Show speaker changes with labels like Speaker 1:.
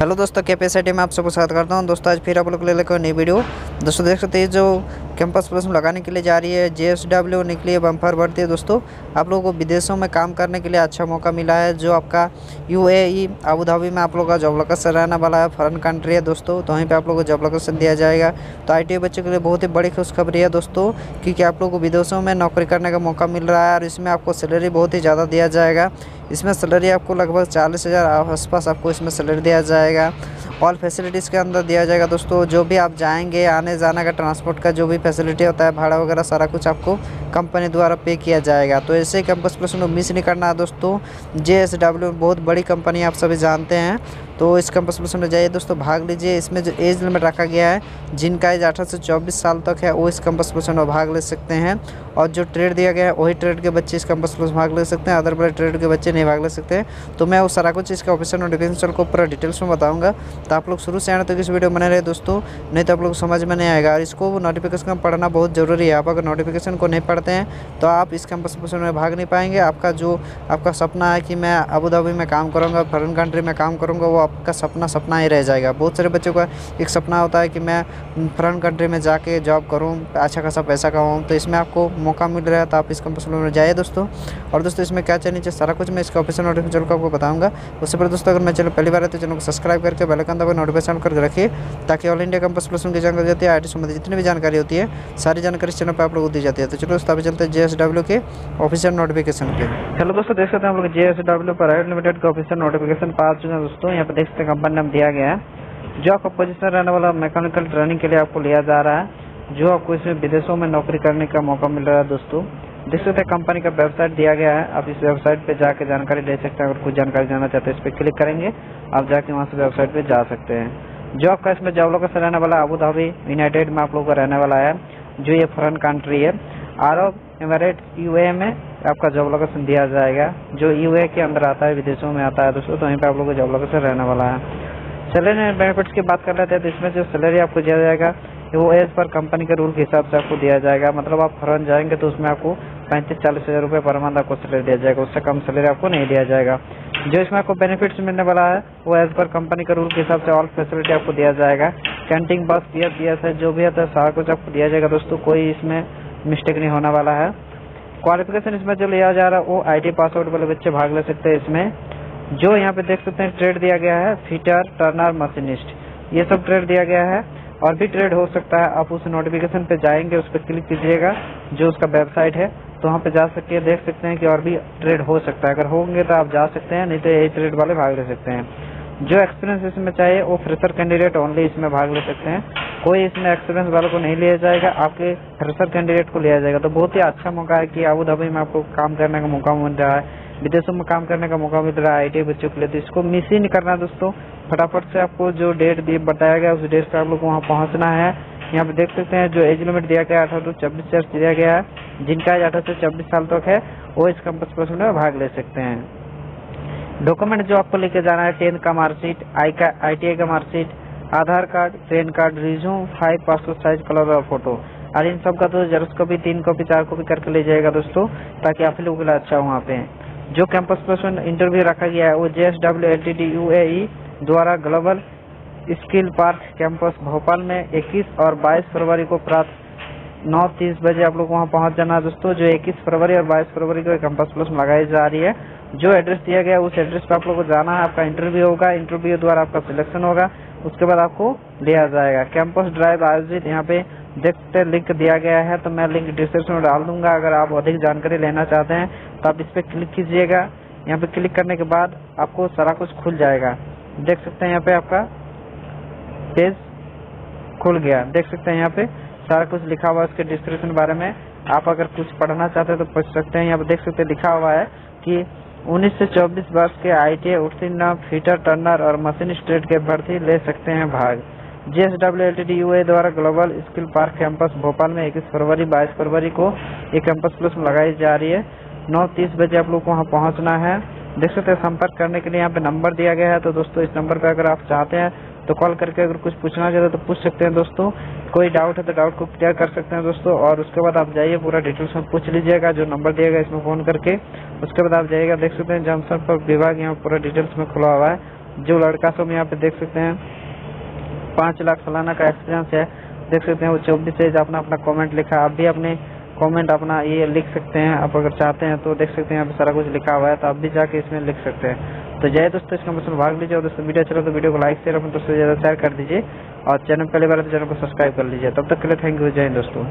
Speaker 1: Hello दोस्तों के में आप सबको स्वागत करता हूँ। दोस्तों, आज फिर आप लोग ले लेकर नई वीडियो। दोस्तों, देख सकते हैं जो कैंपस प्लस में लगाने के लिए जा रही है। जेएसडब्ल्यू निकली है बम्फर भरती है दोस्तों। आप लोगों को विदेशों में काम करने के लिए अच्छा मौका मिला है, जो आपका यू ए अबू धाबी में आप लोगों का जॉब लोकेशन रहने वाला है, फॉरन कंट्री है दोस्तों। तो वहीं पर आप लोगों को जॉब लोकेशन दिया जाएगा। तो आई बच्चों के लिए बहुत ही बड़ी खुशखबरी है दोस्तों, क्योंकि आप लोगों को विदेशों में नौकरी करने का मौका मिल रहा है और इसमें आपको सैलरी बहुत ही ज़्यादा दिया जाएगा। इसमें सैलरी आपको लगभग चालीस हज़ार आसपास आपको इसमें सैलरी दिया जाएगा। ऑल फैसिलिटीज़ के अंदर दिया जाएगा दोस्तों, जो भी आप जाएँगे आने जाने का, ट्रांसपोर्ट का, जो भी फैसिलिटी होता है भाड़ा वगैरह सारा कुछ आपको कंपनी द्वारा पे किया जाएगा। तो ऐसे कैंपस प्लस को मिस नहीं करना है दोस्तों। जे एस डब्ल्यू बहुत बड़ी कंपनी आप सभी जानते हैं। तो इस कैंपस प्लस में जाइए दोस्तों, भाग लीजिए। इसमें जो एज लिमिट रखा गया है, जिनका एज अठारह से चौबीस साल तक है, वो इस कैंपस प्लस में भाग ले सकते हैं। और जो ट्रेड दिया गया है, वही ट्रेड के बच्चे इस कैंपस प्लस भाग ले सकते हैं। अदर बड़े ट्रेड के बच्चे नहीं भाग ले सकते। तो मैं वो सारा कुछ इसका ऑफिसर नोटिफिकेशन को पूरा डिटेल्स में बताऊँगा। तो आप लोग शुरू से आने तक इस वीडियो बने रहे दोस्तों। नहीं तो आप लोग समझ में नहीं आएगा। और इसको नोटिफिकेशन पढ़ना बहुत ज़रूरी है। आप अगर नोटिफिकेशन को नहीं पढ़ते हैं तो आप इस कैंपस में भाग नहीं पाएँगे। आपका जो, आपका सपना है कि मैं अबू धाबी में काम करूँगा फॉरन कंट्री में काम करूँगा, वो आपका सपना सपना ही रह जाएगा। बहुत सारे बच्चों का एक सपना होता है कि मैं फॉरन कंट्री में जाके जॉब करूँ अच्छा खासा पैसा कमाऊँ। तो इसमें आपको मौका मिल रहा है तो आप इस कंपनी में जाइए दोस्तों। और दोस्तों, इसमें क्या चाहिए नीचे सारा कुछ मैं इसका ऑफिशियल नोटिफिकेशन को आपको बताऊँगा। उससे पहले दोस्तों, अगर मैं चलो पहली बार है तो चैनल को सब्सक्राइब करके बेलकन दबा नोटिफिकेशन करके रखिए, ताकि ऑल इंडिया कंपस प्लस की जानकारी होती है आई संबंधी जितनी भी जानकारी होती है, सारी जानकारी इस चैनल पर आप लोगों को दी जाती है। तो चलो दोस्तों अभी चलते जे के ऑफिशियल नोटिफिकेशन के हेलो दोस्तों, देख सकते हैं हम लोग जे पर लिमिटेड का ऑफिशियल नोटिफिकेशन पास चुके हैं दोस्तों, यहाँ पर देख सकते हैं कंपनी नाम दिया गया है। जो आपका पोजिशन रहने वाला मैकेनिकल ट्रेनिंग के लिए आपको लिया जा रहा है, जो आपको इसमें विदेशों में नौकरी करने का मौका मिल रहा है दोस्तों। देख सकते हैं कंपनी का वेबसाइट दिया गया है, आप इस वेबसाइट पे जाके जानकारी ले सकते हैं, अगर कुछ जानकारी जानना चाहते हैं, इस पर क्लिक करेंगे, आप जाके वहाँ से वेबसाइट पे जा सकते हैं। जो आपका इसमें जॉब लोग रहने वाला अबू धाबी यूनाइटेड में आप लोग का रहने वाला है, जो ये फॉरन कंट्री है अरब एमरेट, यूए में आपका जॉब लोकेशन दिया जाएगा। जो यूए के अंदर आता है, विदेशों में आता है दोस्तों तो वहीं पे आप लोग का जॉब लोकेशन रहने वाला है। सैलरी एंड बेनिफिट्स की बात कर लेते हैं तो इसमें जो सैलरी आपको दिया जाएगा, वो एज पर कंपनी के रूल के हिसाब से आपको दिया जाएगा। मतलब आप फॉरन जाएँगे तो उसमें आपको पैंतीस चालीस हज़ार रुपये पर मंथ आपको सैलरी दिया जाएगा। उससे कम सैलरी आपको नहीं दिया जाएगा। जो इसमें आपको बेनिफिट्स मिलने वाला है, वो एज पर कंपनी के रूल के हिसाब से ऑल फैसिलिटी आपको दिया जाएगा। कैंटीन बस पी एफ़ जो भी आता है, सारा कुछ आपको दिया जाएगा। दोस्तों, कोई इसमें मिस्टेक नहीं होने वाला है। क्वालिफिकेशन इसमें जो लिया जा रहा है, वो आई टी पासवर्ड वाले बच्चे भाग ले सकते हैं इसमें। जो यहाँ पे देख सकते हैं ट्रेड दिया गया है फिटर टर्नर मशीनिस्ट ये सब ट्रेड दिया गया है। और भी ट्रेड हो सकता है, आप उस नोटिफिकेशन पे जाएँगे, उस पर क्लिक कीजिएगा, जो उसका वेबसाइट है तो वहाँ पे जा सकते हैं, देख सकते हैं कि और भी ट्रेड हो सकता है। अगर होंगे तो आप जा सकते हैं, नहीं तो यही ट्रेड वाले भाग ले सकते हैं। जो एक्सपीरियंस इसमें चाहिए, वो फ्रेशर कैंडिडेट ओनली इसमें भाग ले सकते हैं। कोई इसमें एक्सपीरियंस वालों को नहीं लिया जाएगा, आपके फ्रेशर कैंडिडेट को लिया जाएगा। तो बहुत ही अच्छा मौका है कि अबू धाबी में आपको काम करने का मौका मिल रहा है, विदेशों में काम करने का मौका मिल रहा है आई बच्चों के लिए। तो इसको मिस ही नहीं करना दोस्तों। फटाफट से आपको जो डेट बताया गया, उस डेट पर आप लोग वहाँ पहुँचना है। यहाँ पे देख सकते हैं जो एज लिमिट दिया गया अठारह से चौबीस ईयर्स दिया गया है। जिनका एज अठारह से चौबीस साल तक है, वो इस कैंपस में भाग ले सकते हैं। डॉक्यूमेंट जो आपको लेके जाना है टेंथ का मार्कशीट, आई का आई का marksheet, Aadhaar card, PAN card, resume five passport size, colour और फ़ोटो। और इन सब का तो ज़रूर कॉपी तीन कॉपी चार कॉपी करके ले जाएगा दोस्तों, ताकि आप लोगों के लिए अच्छा वहाँ पे। जो कैंपस प्लेसमेंट इंटरव्यू रखा गया है, वो J S W L T D U A द्वारा global skill park campus Bhopal में 21 और 22 फरवरी को प्राप्त नौ तीस बजे आप लोग वहाँ पहुँच जाना दोस्तों, जो 21 फरवरी और 22 फरवरी को कैंपस प्लस लगाई जा रही है। जो एड्रेस दिया गया, उस एड्रेस पे आप लोग को जाना है, आपका इंटरव्यू होगा इंटरव्यू द्वारा आपका सिलेक्शन होगा, उसके बाद आपको लिया जाएगा। कैंपस ड्राइव आयोजित, यहाँ पे देखते लिंक दिया गया है तो मैं लिंक डिस्क्रिप्शन में डाल दूँगा, अगर आप अधिक जानकारी लेना चाहते हैं तो आप इस पर क्लिक कीजिएगा। यहाँ पे क्लिक करने के बाद आपको सारा कुछ खुल जाएगा। देख सकते हैं यहाँ पे आपका पेज खुल गया। देख सकते हैं यहाँ पे सारा कुछ लिखा हुआ है, उसके डिस्क्रिप्शन बारे में। आप अगर कुछ पढ़ना चाहते हैं तो पढ़ सकते हैं। यहाँ पे देख सकते हैं, लिखा हुआ है कि 19 से 24 वर्ष के आई टी उत्तीर्ण फीटर, टर्नर और मशीन स्ट्रेट के भर्ती ले सकते हैं भाग। G S W L T A द्वारा global skill park campus Bhopal में इक्कीस फरवरी, बाईस फरवरी को ये कैंपस प्लस लगाई जा रही है। नौ, तीस बजे आप लोग को वहाँ पहुँचना है। देख सकते हैं, संपर्क करने के लिए यहाँ पे नंबर दिया गया है। तो दोस्तों, इस नंबर पे अगर आप चाहते हैं तो कॉल करके अगर कुछ पूछना चाहते तो पूछ सकते हैं दोस्तों। कोई डाउट है तो डाउट को क्लियर कर सकते हैं दोस्तों। और उसके बाद आप जाइए, पूरा डिटेल्स में पूछ लीजिएगा, जो नंबर दिया गया इसमें फ़ोन करके। उसके बाद आप जाइएगा, देख सकते हैं जनसंपर्क विभाग यहाँ पूरा डिटेल्स में खुला हुआ है। जो लड़का सब यहाँ पे देख सकते हैं, पाँच लाख सालाना का एक्सपीरियंस है। देख सकते हैं वो चौबीस एज अपना अपना कमेंट लिखा आप भी अपने कमेंट अपना ये लिख सकते हैं। आप अगर चाहते हैं तो देख सकते हैं यहाँ पे सारा कुछ लिखा हुआ है तो आप भी जाके इसमें लिख सकते हैं। तो जय दोस्तों, इसका मतलब भाग लीजिए और दोस्तों, वीडियो चलो तो वीडियो को लाइक शेयर अपने दोस्तों, ज़्यादा शेयर कर दीजिए और चैनल पहले बार तो चैनल को सब्सक्राइब कर लीजिए। तब तक के लिए थैंक यू जय दोस्तों।